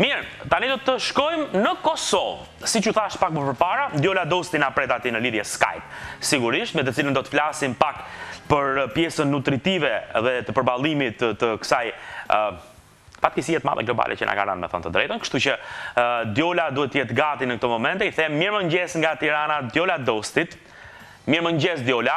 Mirë, tani do të shkojmë në Kosovë. Siç ju thashë pak më përpara, Diola Dosti na pret aty në lidhje Skype. Sigurisht, me të cilën do të flasim pak për pjesën nutritive dhe të përballimit të, të kësaj uh, fatkeqësie të madhe globale që na ka rënë me thënë të drejtën, kështu që uh, Diola duhet të jetë gati në këto momente. I them mirëmëngjes nga Tirana Diola Dostit. Mirëmëngjes Diola.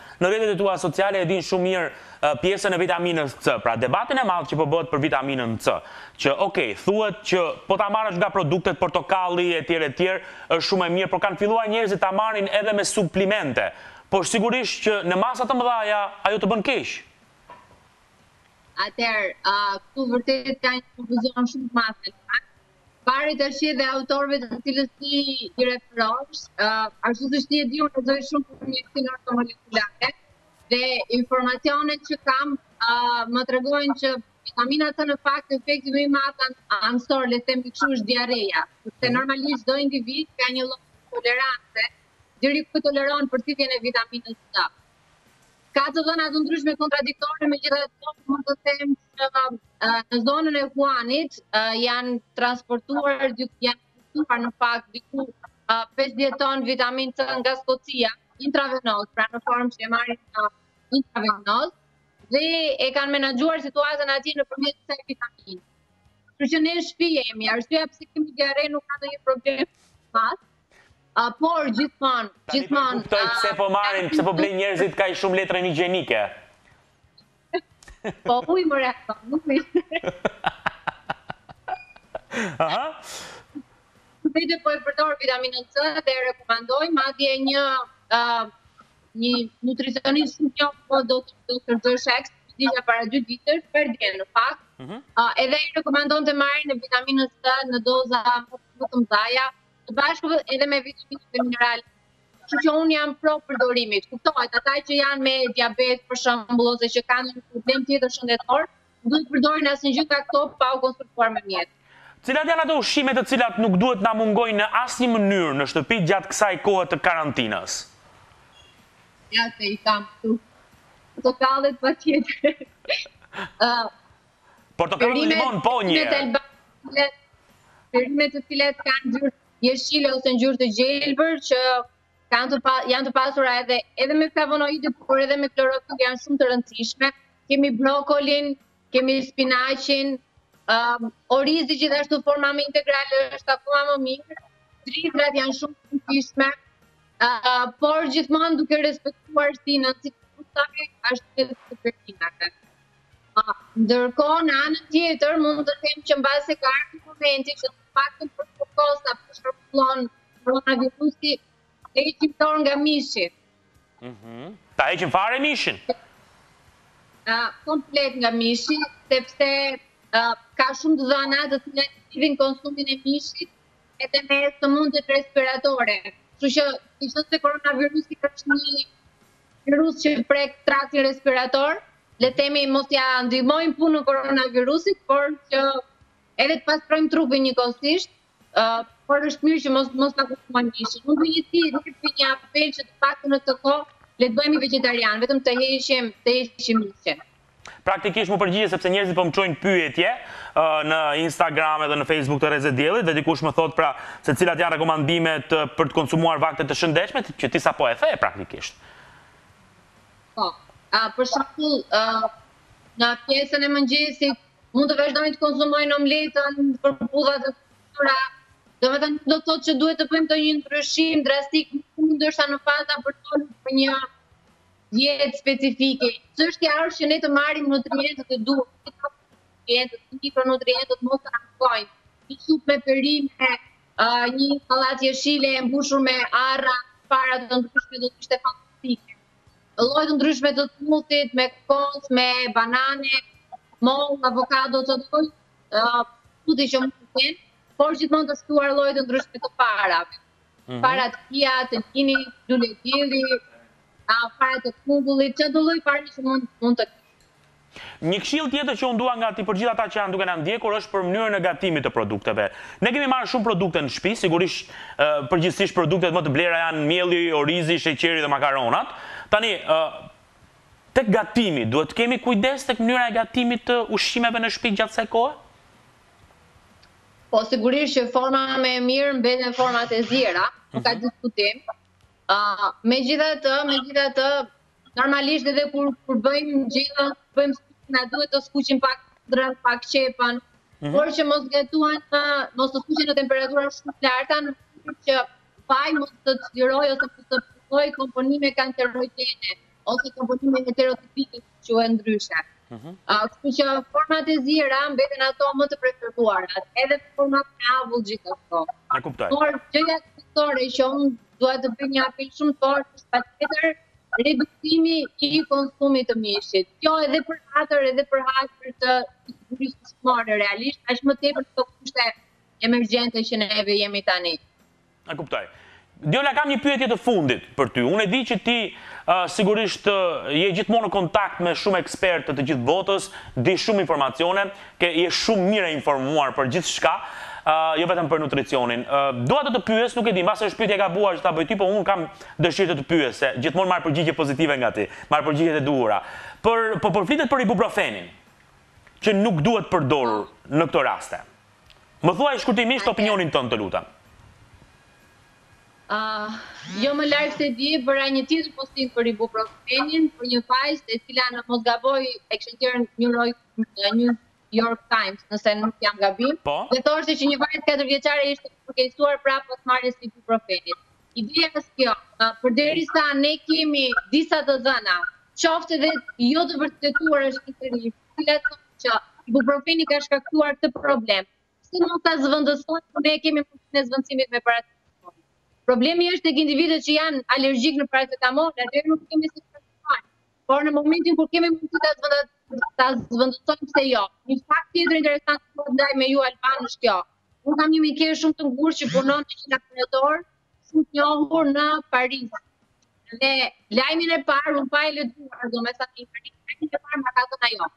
Në rrjetet e tua sociale e dinë shumë mirë pjesën e vitaminës C, pra debatin e madh që po bëhet për vitaminën C, që ok, thuhet që po ta marrësh nga produktet portokalli etj etj është shumë e mirë, por kanë filluar njerëzit ta marrin edhe me suplimente, por sigurisht që në masa të mëdhaja ajo të bën keq. Atëherë, këtu vërtet ka një konfuzion shumë të madh në lajm, Varet tashi dhe autorëve të cilëve ti i referohesh, ashtu siç ti e di, unë lexoj shumë për mjekësinë ortomolekulare dhe informacionet që kam më tregojnë që vitamina C në fakt efekti më i madh anësor le të themi kështu është diarreja, se normalisht çdo individ ka një lloj tolerance deri ku toleron përthithjen e vitaminës C. Ka të dhëna të ndryshme kontradiktore, megjithatë mund të them në zonën e Wuhanit janë transportuar janë transportuar në fakt diku 50 ton vitaminë C nga Skocia intravenoz, pra në formë që e marrin nga intravenoz dhe e kanë menaxhuar situatën atje nëpërmjet kësaj vitamine. Kështu që ne shtëpi jemi, arsyeja pse kemi diarre nuk ka ndonjë problem pas. A por gjithmonë, gjithmonë. Kuptoj pse po marrin, pse po blejnë njerëzit kaq shumë letra higjienike. Po uj më reakton, nuk me Aha. Kuptohet po e përdor vitaminën C dhe e rekomandoj, madje një uh, një nutricionist shumë kjo po do të do të bësh eks dita para dy ditësh pardje në fakt. Ëh. Mhm. Uh, edhe i rekomandon të marrin vitaminën C në doza më të mëdha, së bashku edhe me vitamina dhe minerale Kështu që unë jam pro përdorimit. Kuptohet, ata që janë me diabet, për shembull, ose që kanë një problem tjetër shëndetësor, s'duhet të përdorin asnjë gjë nga këto pa u konsultuar me mjek. Cilat janë ato ushqime të cilat nuk duhet na mungojnë në asnjë mënyrë në shtëpi gjatë kësaj kohe të karantinës? Ja se i kam këtu. Portokallet patjetër. uh, Portokall limon po njësoj. Perimet të cilat kanë ngjyrë jeshile ose ngjyrë të gjelbër që kanë të pa, janë të pasura edhe edhe me flavonoide, por edhe me klorofil janë shumë të rëndësishme. Kemi brokolin, kemi spinaqin, um, orizi gjithashtu forma më integrale është akoma më mirë. Drithërat janë shumë të rëndësishme. Uh, por gjithmonë duke respektuar stinën, së cilës ato i përkasin. Ndërkohë në anën tjetër mund të them që mbase ka ardhur momenti që të paktën për kohën sa qarkullon koronavirusi, të heqim dorë nga mishi. Mhm. Ta heqim fare mishin? Komplet nga mishi, sepse ka shumë të dhëna të cilat lidhin konsumin e mishit edhe me sëmundjet respiratore. Duke qenë se koronavirusi është një virus që prek traktin respirator, le të themi mos ia ndihmojmë punën koronavirusit, por që Edhe të pastrojmë trupin njëkohësisht, por është mirë që mos mos ta konsumojmë mishin. Unë bëj një si rrezik një apel që të paktën në këtë kohë le të bëhemi vegetarian, vetëm të heqim, të heqim mishin. Praktikisht m'u përgjigje sepse njerëzit po më çojnë pyetje në Instagram edhe në Facebook të Rreze Diellit dhe dikush më thotë pra se cilat janë rekomandimet për të konsumuar vakte të shëndetshme që ti sapo e the praktikisht. Po. A për shembull në pjesën e mëngjesit mund të vazhdojnë të konsumojnë omletën petullat e tyre. Domethënë s'do të thotë që duhet të bëjmë këtu një ndryshim drastik, nuk ndërsa në fata për të në për një djetë specifike. Çështja është që ne të marrim nutrientët e duhur, të të nutrientët, të të të nutrientët, të të nënkojnë, një supë me perime, një sallatë jeshile e mbushur me arra, fara të ndryshme do të ishte fantastike. Lloje të ndryshme të smuthit, me kos, me banane, mollë, avokado çdo lloj smuthi që mund të kenë, por gjithmonë të shtuar lloje të ndryshme të farave. Mhm. Farat e çias, të linit, lulediellit, farat e kungullit, çdo lloj fare që mund të kenë. Një këshillë tjetër që unë dua nga ti për gjithë ata që janë duke na ndjekur është për mënyrën e gatimit të produkteve. Ne kemi marrë shumë produkte në shtëpi, sigurisht përgjithësisht produktet më të blera janë mielli, orizi, sheqeri dhe makaronat. Tani, tek gatimi, duhet të kemi kujdes tek mënyra e gatimit të ushqimeve në shtëpi gjatë kësaj kohe? Po sigurisht që forma më e mirë mbeten format e ziera, nuk ka diskutim. Megjithatë, megjithatë, Normalisht edhe kur kur bëjmë gjëra, bëjmë na duhet të skuqim pak, pra pak qepën. Mm -hmm. Por që mos gatuhen, mos të skuqen në temperatura shumë të larta, në mënyrë që vaji mos të çlirojë ose mos të krijojë komponime kancerogjene ose komponime heterotipike, që i ndryshon. Mm -hmm. uh, kështu që format e ziera mbeten ato më të preferuara, edhe format me avull gjithashtu. E kuptoj. Por gjëja kryesore që unë Dua të bëj një apel shumë të fortë për diçka tjetër, reduktimi i konsumit të mishit. Kjo edhe për hatër, edhe për hatër të sigurisë ushqimore realisht, aq më tepër në këto kushte emergjente që neve jemi tani. E kuptoj. Diola kam një pyetje të fundit për ty. Unë e di që ti uh, sigurisht uh, je gjithmonë në kontakt me shumë ekspertë të gjithë botës, di shumë informacione, Ke je shumë mirë e informuar për gjithçka, ë jo vetëm për nutricionin. Ë dua të të pyes, nuk e di, mbase është pyetja e gabuar që ta bëj ty, po unë kam dëshirë të të pyes se gjithmonë marr përgjigje pozitive nga ti, marr përgjigjet e duhura. Po përflitet për ibuprofenin, që nuk duhet përdorur në këto raste. Më thuaj shkurtimisht opinionin tënd, të lutem. Ë jo më larg se dje bëra një tjetër postim për ibuprofenin, për një faqe e cila në mos gaboj e kishte nxjerrë New Royal në New York Times, nëse nuk jam gabim, po. dhe thoshte që një vajzë katër vjeçare ishte përkeqësuar pra pas marrjes së ibuprofenit. Ideja është kjo, përderisa ne kemi disa të dhëna, qoftë edhe jo të vërtetuara shkencërisht, të cilat thonë që ibuprofeni ka shkaktuar këtë problem. Pse mos ta zëvendësojmë kur ne kemi mundësinë e zëvendësimit me paracetamol? Problemi është tek individët që janë alergjikë ndaj paracetamolit, atëherë nuk kemi si Por në momentin kur kemi mundësi ta zvendësojmë, ta zvendësojmë pse jo. Një fakt tjetër interesant që po ndaj me ju Alban është kjo. Unë kam një mikeshë shumë të ngushtë që punon në një laborator shumë të njohur në Paris. Dhe lajmin e parë unë pa e lexuar, domethënë në Paris lajmin e parë më ka thënë ajo.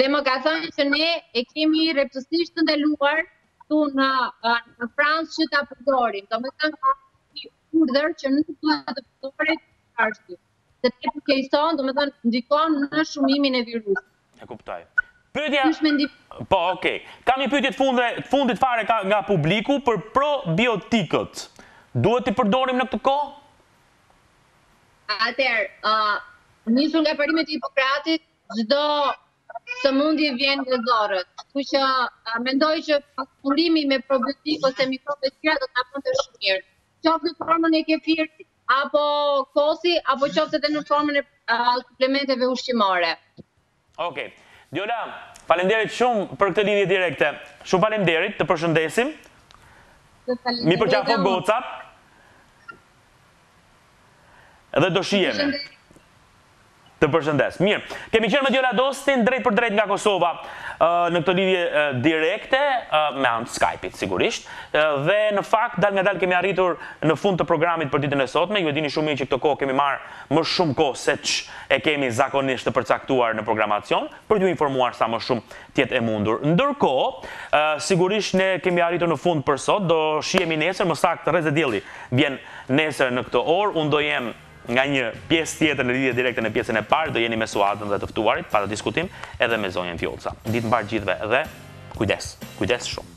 Dhe më ka thënë që ne e kemi rreptësisht të ndaluar këtu në në Francë që ta përdorim. Domethënë ka një urdhër që nuk duhet të përdoret aspak. Dhe të përkeqëson, domethënë, ndikon në shumimin e virusit. E kuptoj. Pyetja... Po, okej. Kam një pyetje të fundit fare nga publiku për probiotikët. Duhet t'i përdorim në këtë kohë? Atëherë, nisur nga parimet e Hipokratit, çdo sëmundje vjen nga zorrët. Kështu që mendoj që pasurimi me probiotikë ose mikrobe të tjera do të bënte shumë mirë. Qoftë në formën e kefirit, apo kosi, apo qoftë edhe në formën e suplementeve ushqimore. Okej. Diola, faleminderit shumë për këtë lidhje direkte. Shumë faleminderit, të përshëndesim. Mi përqafo gocat. Dhe do shihemi. Të përshëndes. Mirë, kemi qenë me Diola Dostin drejtpërdrejt nga Kosova në këtë lidhje direkte me anë të Skype-it sigurisht dhe në fakt dalëngadalë kemi arritur në fund të programit për ditën e sotme. Ju e dini shumë mirë që këtë kohë kemi marrë më shumë kohë se ç'e kemi zakonisht të përcaktuar në programacion për t'ju informuar sa më shumë të jetë e mundur. Ndërkohë, sigurisht ne kemi arritur në fund për sot, do shihemi nesër, më saktë Rreze Dielli vjen nesër në këtë orë. Unë do jem Nga një pjesë tjetër në lidhje direkte në pjesën e parë do jeni me Suadën dhe të ftuarit, padiskutim, edhe me zonjën Vjollca. Ditë të mbarë gjithëve dhe kujdes, kujdes shumë.